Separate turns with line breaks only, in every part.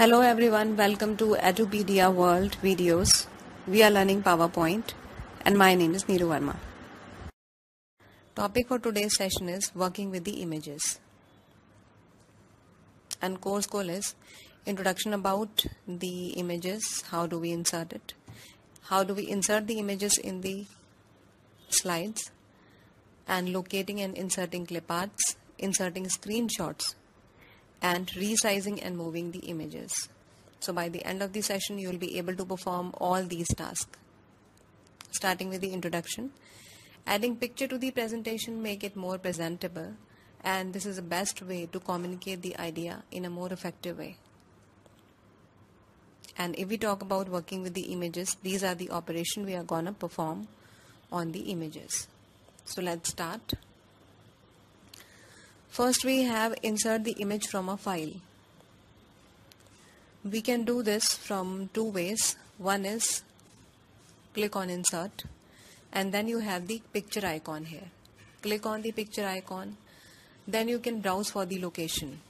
Hello everyone, welcome to Edupedia World videos. We are learning PowerPoint and my name is Neeru Verma. Topic for today's session is working with the images. And course goal is introduction about the images, how do we insert it, how do we insert the images in the slides and locating and inserting clip arts, inserting screenshots and resizing and moving the images. So by the end of the session you will be able to perform all these tasks. Starting with the introduction. Adding picture to the presentation make it more presentable and this is the best way to communicate the idea in a more effective way. And if we talk about working with the images, these are the operation we are gonna perform on the images. So let's start. First we have insert the image from a file. We can do this from two ways. One is click on insert and then you have the picture icon here. Click on the picture icon then you can browse for the location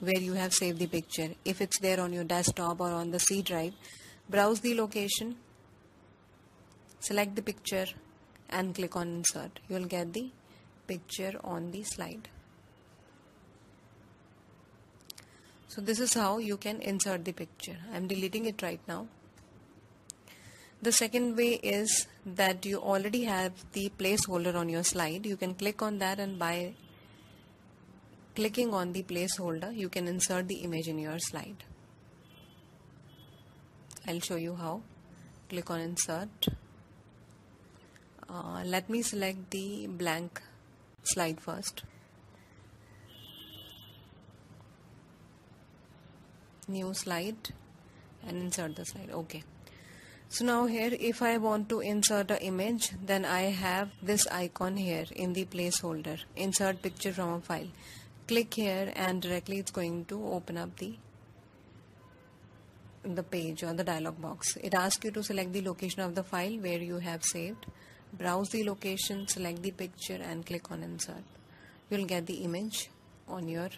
where you have saved the picture. If it's there on your desktop or on the C drive, browse the location, select the picture and click on insert. You will get the picture on the slide. So this is how you can insert the picture. I'm deleting it right now. The second way is that you already have the placeholder on your slide. You can click on that and by clicking on the placeholder you can insert the image in your slide. I'll show you how. Click on insert. Uh, let me select the blank slide first. New slide and insert the slide. Okay. So now here if I want to insert an image then I have this icon here in the placeholder. Insert picture from a file. Click here and directly it's going to open up the the page or the dialog box. It asks you to select the location of the file where you have saved. Browse the location select the picture and click on insert. You'll get the image on your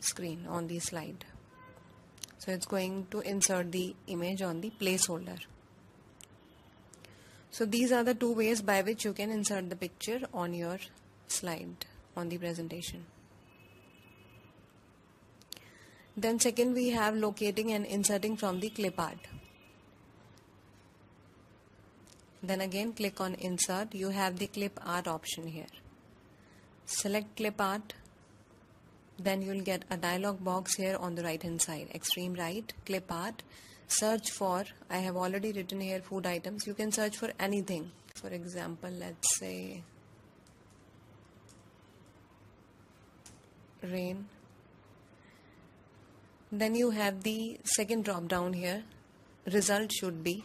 screen on the slide so it's going to insert the image on the placeholder. So these are the two ways by which you can insert the picture on your slide on the presentation. Then second we have locating and inserting from the clip art. Then again click on insert. You have the clip art option here. Select clip art then you'll get a dialog box here on the right hand side. Extreme right clip art search for I have already written here food items. You can search for anything. For example let's say rain. Then you have the second drop down here. Result should be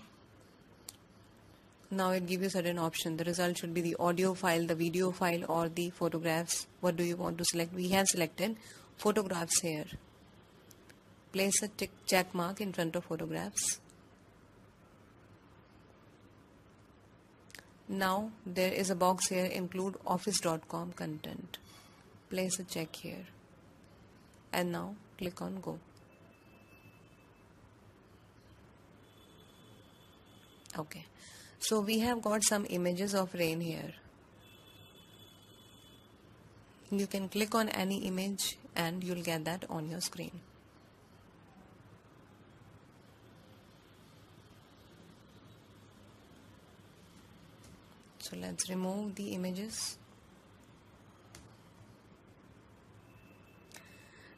now it gives you certain option. The result should be the audio file the video file or the photographs. What do you want to select? We have selected photographs here. Place a tick check mark in front of photographs. Now there is a box here include office.com content. Place a check here. And now click on go. Okay so we have got some images of rain here. You can click on any image and you'll get that on your screen. So let's remove the images.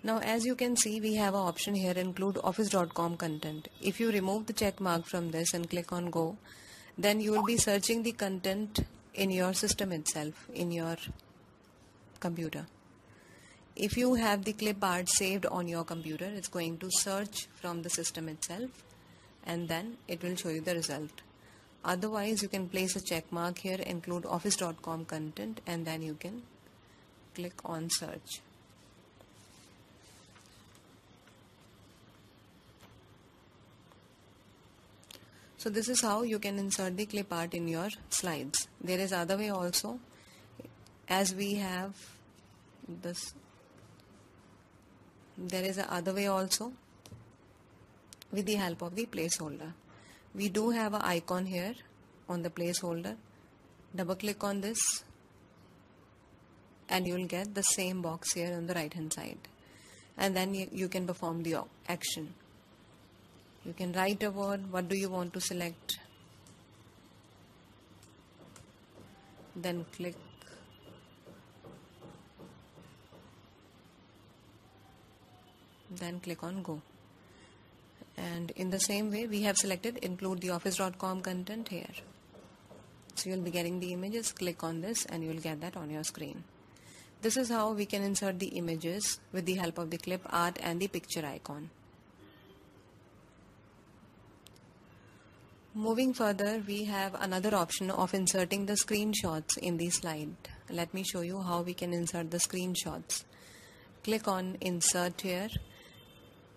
Now as you can see we have an option here include office.com content. If you remove the check mark from this and click on go then you will be searching the content in your system itself in your computer. If you have the clip art saved on your computer it's going to search from the system itself and then it will show you the result. Otherwise you can place a check mark here include office.com content and then you can click on search So this is how you can insert the clip art in your slides. There is other way also as we have this there is a other way also with the help of the placeholder. We do have an icon here on the placeholder. Double click on this and you will get the same box here on the right hand side and then you, you can perform the action. You can write a word, what do you want to select? Then click. Then click on go. And in the same way we have selected include the office.com content here. So you'll be getting the images. Click on this and you'll get that on your screen. This is how we can insert the images with the help of the clip art and the picture icon Moving further, we have another option of inserting the screenshots in the slide. Let me show you how we can insert the screenshots. Click on insert here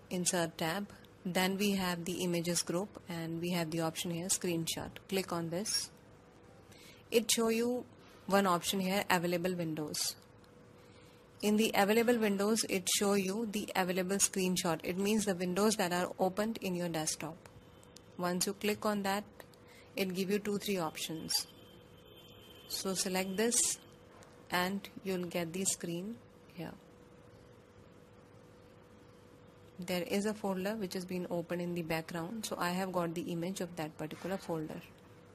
insert tab. Then we have the images group and we have the option here screenshot. Click on this. It show you one option here available windows. In the available windows it show you the available screenshot. It means the windows that are opened in your desktop once you click on that it give you two three options. So select this and you'll get the screen here. There is a folder which has been opened in the background so I have got the image of that particular folder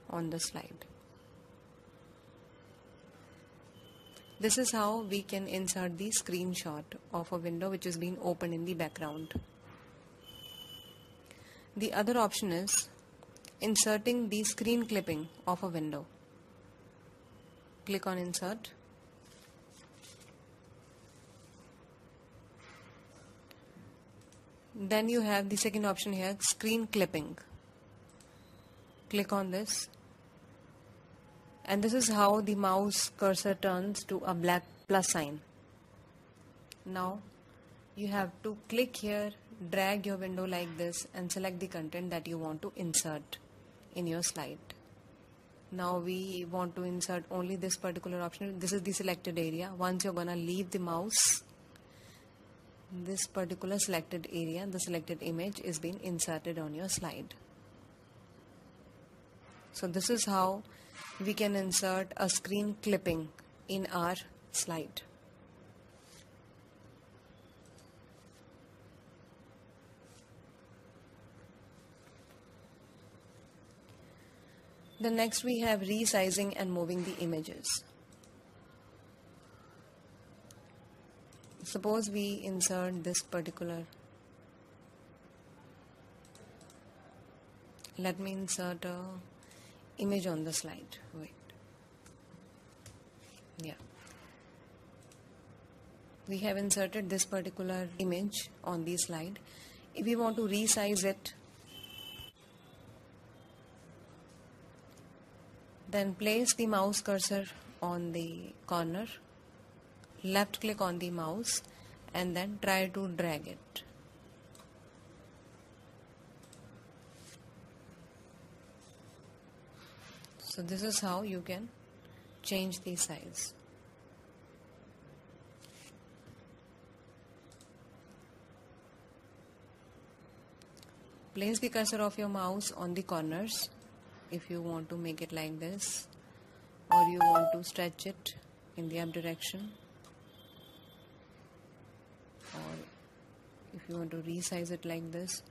on the slide. This is how we can insert the screenshot of a window which has been opened in the background the other option is inserting the screen clipping of a window. Click on insert. Then you have the second option here screen clipping. Click on this. And this is how the mouse cursor turns to a black plus sign. Now you have to click here drag your window like this and select the content that you want to insert in your slide now we want to insert only this particular option this is the selected area once you're gonna leave the mouse this particular selected area, the selected image is being inserted on your slide. So this is how we can insert a screen clipping in our slide. The next we have resizing and moving the images. suppose we insert this particular. Let me insert a image on the slide. Wait. Yeah. We have inserted this particular image on the slide. If we want to resize it then place the mouse cursor on the corner. Left click on the mouse and then try to drag it. So this is how you can change the size. Place the cursor of your mouse on the corners if you want to make it like this or you want to stretch it in the up direction or if you want to resize it like this.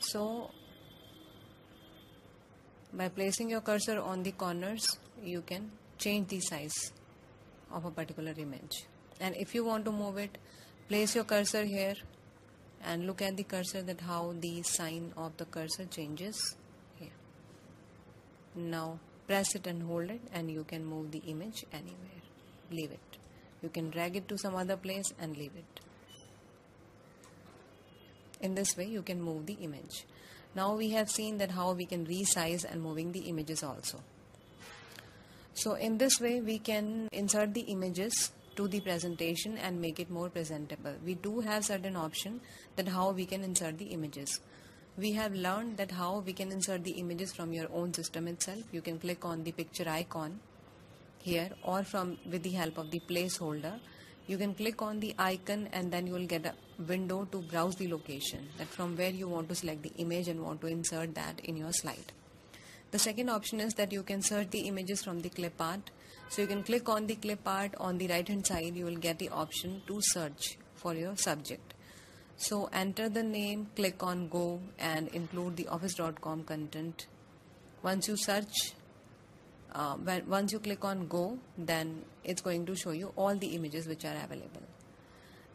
So by placing your cursor on the corners you can change the size of a particular image. And if you want to move it place your cursor here and look at the cursor that how the sign of the cursor changes now press it and hold it and you can move the image anywhere leave it you can drag it to some other place and leave it in this way you can move the image. Now we have seen that how we can resize and moving the images also. So in this way we can insert the images to the presentation and make it more presentable. We do have certain option that how we can insert the images. We have learned that how we can insert the images from your own system itself. You can click on the picture icon here or from with the help of the placeholder you can click on the icon and then you will get a window to browse the location that from where you want to select the image and want to insert that in your slide. The second option is that you can search the images from the clip art. So you can click on the clip art on the right hand side you will get the option to search for your subject. So enter the name, click on go and include the office.com content. Once you search uh, once you click on go then it's going to show you all the images which are available.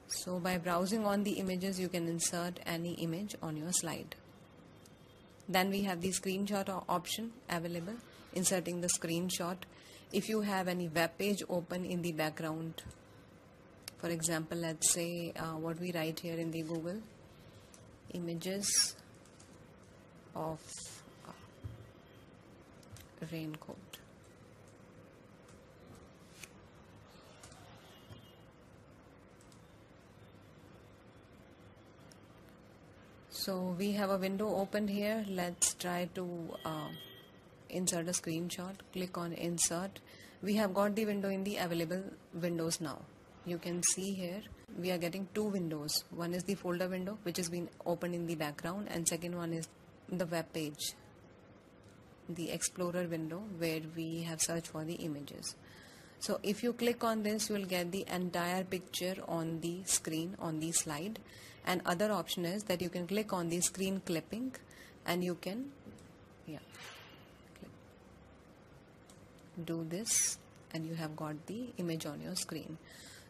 So by browsing on the images you can insert any image on your slide. Then we have the screenshot option available inserting the screenshot. If you have any web page open in the background for example let's say uh, what we write here in the Google images of uh, raincoat. So we have a window opened here. Let's try to uh, insert a screenshot. Click on insert. We have got the window in the available windows now you can see here we are getting two windows. One is the folder window which has been opened in the background and second one is the web page the explorer window where we have searched for the images. So if you click on this you will get the entire picture on the screen on the slide. And other option is that you can click on the screen clipping and you can yeah do this and you have got the image on your screen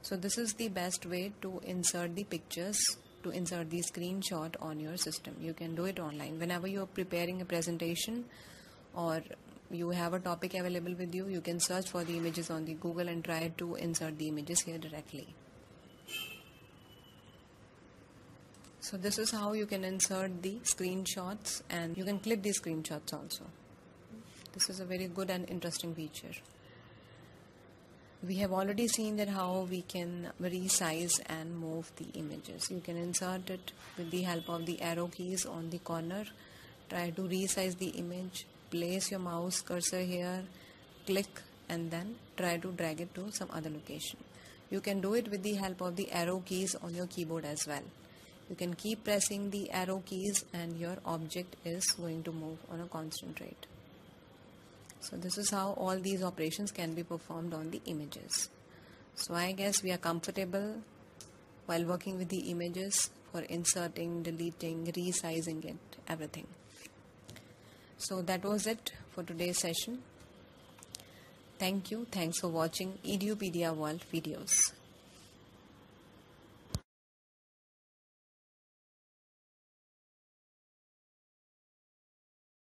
so this is the best way to insert the pictures to insert the screenshot on your system. You can do it online. Whenever you are preparing a presentation or you have a topic available with you you can search for the images on the google and try to insert the images here directly. So this is how you can insert the screenshots and you can clip the screenshots also. This is a very good and interesting feature we have already seen that how we can resize and move the images. You can insert it with the help of the arrow keys on the corner. Try to resize the image. Place your mouse cursor here. Click and then try to drag it to some other location. You can do it with the help of the arrow keys on your keyboard as well. You can keep pressing the arrow keys and your object is going to move on a constant rate so this is how all these operations can be performed on the images. So I guess we are comfortable while working with the images for inserting deleting resizing it everything. So that was it for today's session. Thank you. Thanks for watching edupedia world videos